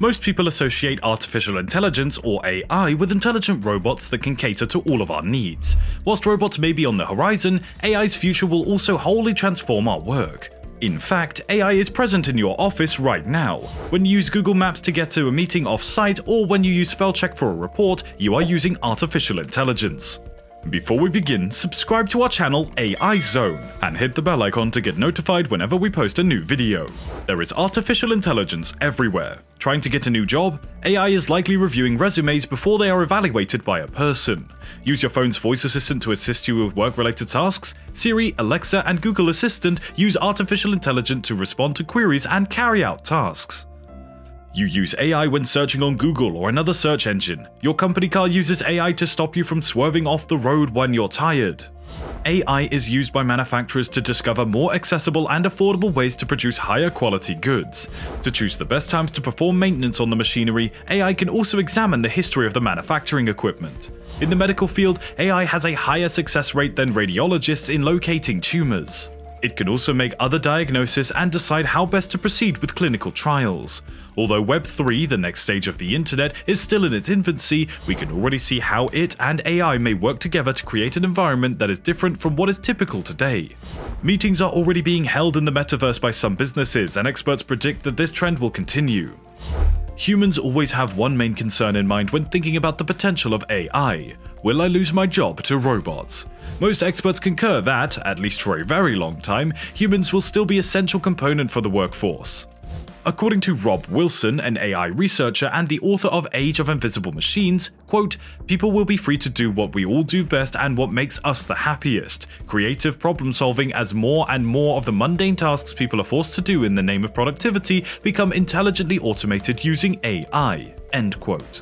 Most people associate artificial intelligence, or AI, with intelligent robots that can cater to all of our needs. Whilst robots may be on the horizon, AI's future will also wholly transform our work. In fact, AI is present in your office right now. When you use Google Maps to get to a meeting off-site or when you use spell check for a report, you are using artificial intelligence. Before we begin, subscribe to our channel AI Zone and hit the bell icon to get notified whenever we post a new video. There is artificial intelligence everywhere. Trying to get a new job? AI is likely reviewing resumes before they are evaluated by a person. Use your phone's voice assistant to assist you with work-related tasks? Siri, Alexa, and Google Assistant use artificial intelligence to respond to queries and carry out tasks. You use AI when searching on Google or another search engine. Your company car uses AI to stop you from swerving off the road when you're tired. AI is used by manufacturers to discover more accessible and affordable ways to produce higher quality goods. To choose the best times to perform maintenance on the machinery, AI can also examine the history of the manufacturing equipment. In the medical field, AI has a higher success rate than radiologists in locating tumors. It can also make other diagnoses and decide how best to proceed with clinical trials. Although Web3, the next stage of the internet, is still in its infancy, we can already see how it and AI may work together to create an environment that is different from what is typical today. Meetings are already being held in the metaverse by some businesses, and experts predict that this trend will continue. Humans always have one main concern in mind when thinking about the potential of AI. Will I lose my job to robots? Most experts concur that, at least for a very long time, humans will still be essential component for the workforce. According to Robb Wilson, an AI researcher and the author of Age of Invisible Machines, quote, people will be free to do what we all do best and what makes us the happiest, creative problem solving as more and more of the mundane tasks people are forced to do in the name of productivity become intelligently automated using AI, end quote.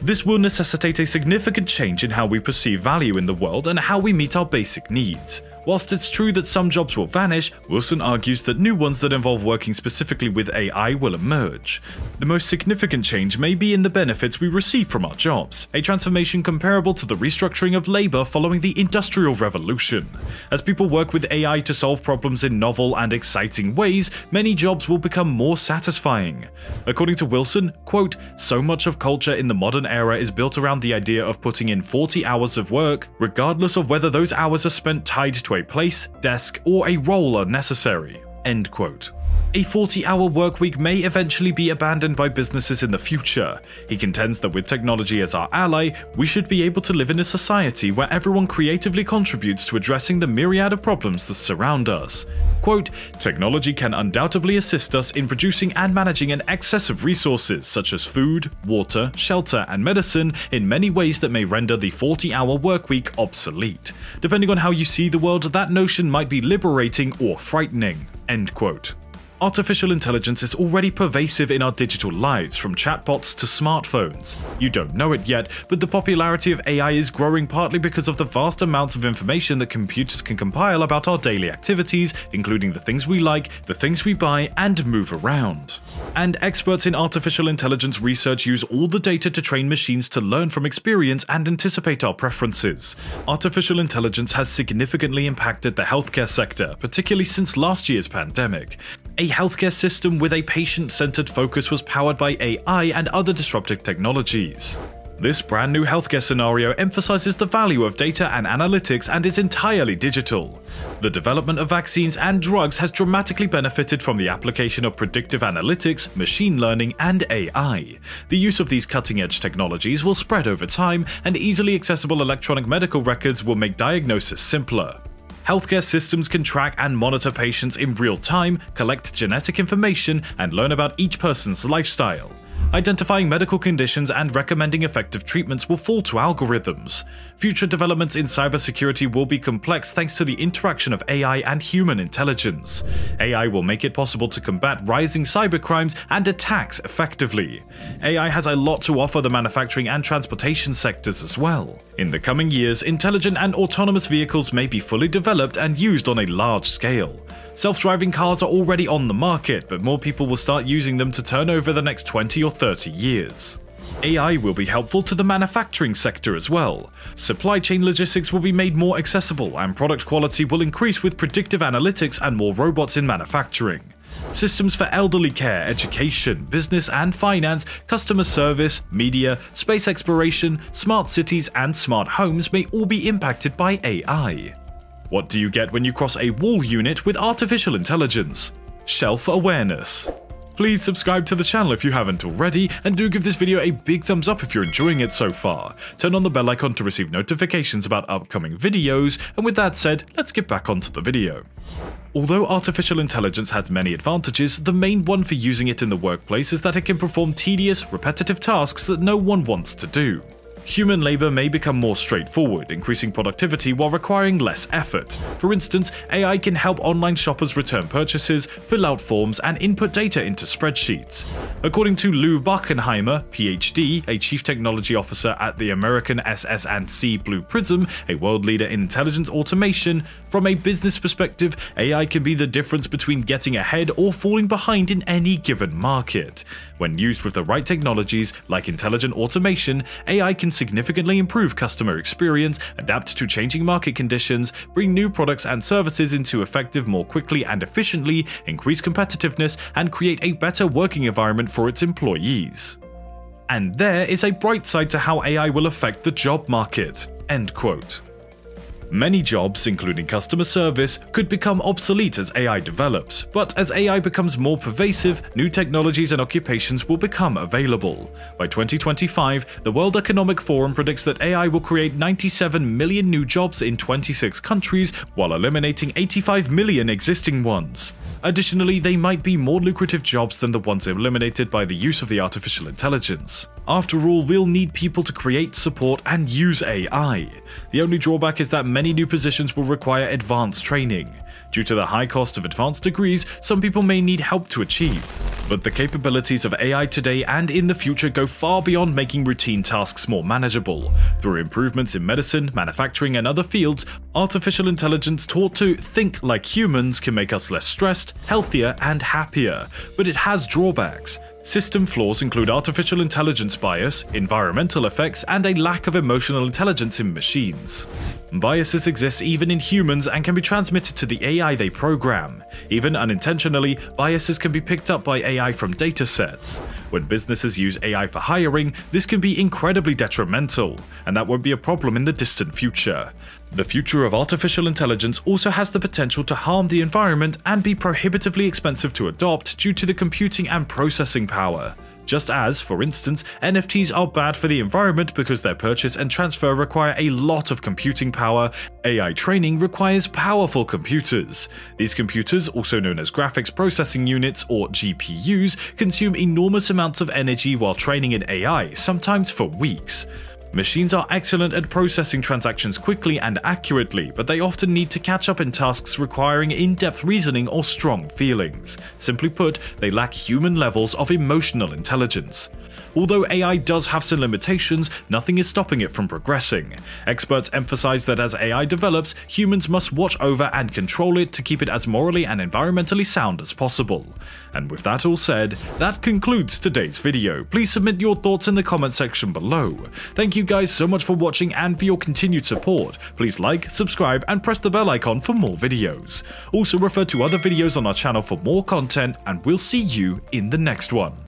This will necessitate a significant change in how we perceive value in the world and how we meet our basic needs. Whilst it's true that some jobs will vanish, Wilson argues that new ones that involve working specifically with AI will emerge. The most significant change may be in the benefits we receive from our jobs, a transformation comparable to the restructuring of labour following the Industrial Revolution. As people work with AI to solve problems in novel and exciting ways, many jobs will become more satisfying. According to Wilson, quote, so much of culture in the modern era is built around the idea of putting in 40 hours of work, regardless of whether those hours are spent tied to a place, desk, or a role are necessary. End quote. A 40 hour workweek may eventually be abandoned by businesses in the future. He contends that with technology as our ally, we should be able to live in a society where everyone creatively contributes to addressing the myriad of problems that surround us. Quote, Technology can undoubtedly assist us in producing and managing an excess of resources such as food, water, shelter, and medicine in many ways that may render the 40 hour workweek obsolete. Depending on how you see the world, that notion might be liberating or frightening. End quote. Artificial intelligence is already pervasive in our digital lives, from chatbots to smartphones. You don't know it yet, but the popularity of AI is growing partly because of the vast amounts of information that computers can compile about our daily activities, including the things we like, the things we buy, and move around. And experts in artificial intelligence research use all the data to train machines to learn from experience and anticipate our preferences. Artificial intelligence has significantly impacted the healthcare sector, particularly since last year's pandemic. A healthcare system with a patient-centered focus was powered by AI and other disruptive technologies. This brand new healthcare scenario emphasizes the value of data and analytics and is entirely digital. The development of vaccines and drugs has dramatically benefited from the application of predictive analytics, machine learning, and AI. The use of these cutting-edge technologies will spread over time, and easily accessible electronic medical records will make diagnosis simpler. Healthcare systems can track and monitor patients in real time, collect genetic information, and learn about each person's lifestyle. Identifying medical conditions and recommending effective treatments will fall to algorithms. Future developments in cybersecurity will be complex thanks to the interaction of AI and human intelligence. AI will make it possible to combat rising cybercrimes and attacks effectively. AI has a lot to offer the manufacturing and transportation sectors as well. In the coming years, intelligent and autonomous vehicles may be fully developed and used on a large scale. Self-driving cars are already on the market, but more people will start using them to turn over the next 20 or 30 years. AI will be helpful to the manufacturing sector as well. Supply chain logistics will be made more accessible and product quality will increase with predictive analytics and more robots in manufacturing. Systems for elderly care, education, business and finance, customer service, media, space exploration, smart cities, and smart homes may all be impacted by AI. What do you get when you cross a wall unit with artificial intelligence? Shelf awareness. Please subscribe to the channel if you haven't already, and do give this video a big thumbs up if you're enjoying it so far. Turn on the bell icon to receive notifications about upcoming videos, and with that said, let's get back onto the video. Although artificial intelligence has many advantages, the main one for using it in the workplace is that it can perform tedious, repetitive tasks that no one wants to do. Human labor may become more straightforward, increasing productivity while requiring less effort. For instance, AI can help online shoppers return purchases, fill out forms, and input data into spreadsheets. According to Lou Bachenheimer, PhD, a chief technology officer at the American SS&C Blue Prism, a world leader in intelligence automation, from a business perspective, AI can be the difference between getting ahead or falling behind in any given market. When used with the right technologies, like intelligent automation, AI can significantly improve customer experience, adapt to changing market conditions, bring new products and services into effective more quickly and efficiently, increase competitiveness, and create a better working environment for its employees. And there is a bright side to how AI will affect the job market. End quote. Many jobs, including customer service, could become obsolete as AI develops, but as AI becomes more pervasive, new technologies and occupations will become available. By 2025, the World Economic Forum predicts that AI will create 97 million new jobs in 26 countries while eliminating 85 million existing ones. Additionally, they might be more lucrative jobs than the ones eliminated by the use of the artificial intelligence. After all, we'll need people to create, support, and use AI. The only drawback is that many new positions will require advanced training. Due to the high cost of advanced degrees, some people may need help to achieve. But the capabilities of AI today and in the future go far beyond making routine tasks more manageable. Through improvements in medicine, manufacturing, and other fields, artificial intelligence taught to think like humans can make us less stressed, healthier, and happier. But it has drawbacks. System flaws include artificial intelligence bias, environmental effects, and a lack of emotional intelligence in machines. Biases exist even in humans and can be transmitted to the AI they program. Even unintentionally, biases can be picked up by AI from datasets. When businesses use AI for hiring, this can be incredibly detrimental, and that won't be a problem in the distant future. The future of artificial intelligence also has the potential to harm the environment and be prohibitively expensive to adopt due to the computing and processing power. Just as, for instance, NFTs are bad for the environment because their purchase and transfer require a lot of computing power, AI training requires powerful computers. These computers, also known as graphics processing units or GPUs, consume enormous amounts of energy while training an AI, sometimes for weeks. Machines are excellent at processing transactions quickly and accurately, but they often need to catch up in tasks requiring in-depth reasoning or strong feelings. Simply put, they lack human levels of emotional intelligence. Although AI does have some limitations, nothing is stopping it from progressing. Experts emphasize that as AI develops, humans must watch over and control it to keep it as morally and environmentally sound as possible. And with that all said, that concludes today's video. Please submit your thoughts in the comment section below. Thank you guys so much for watching and for your continued support. Please like, subscribe, and press the bell icon for more videos. Also refer to other videos on our channel for more content, and we'll see you in the next one.